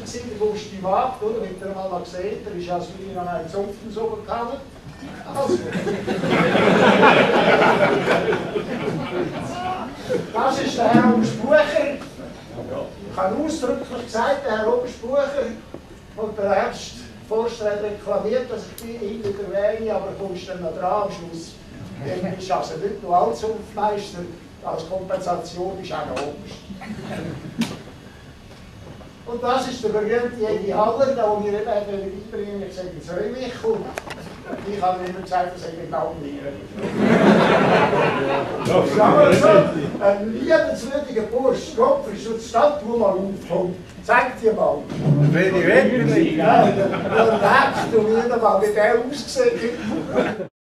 Gewesen, der Gusti Wagt, oder? Habt ihr mal gesehen? Der ist als wie an einem Zupfen so gekommen. Also. Das ist der Herr Oberst-Bucher. Ich habe ausdrücklich gesagt, der Herr Oberst-Bucher und der Herbstforster hat reklamiert, dass ich ihn wieder wäre, aber kommst dann noch dran am Schluss. Er ist also nicht nur Altzunftmeister, als Kompensation ist auch noch Oberst. Und das ist der berühmte Edi Haller, der wir eben einbringen, ich sage, soll ich kommen? Ich habe immer gesagt, das sei genau mir. Aber so, ein liebenswürdiger Bursch, Gott, die Stadt, wo man aufkommt, zeig dir mal. Wenn ich weg bin, Ja, dann merkst du wieder mal, wie der ausgesehen hat.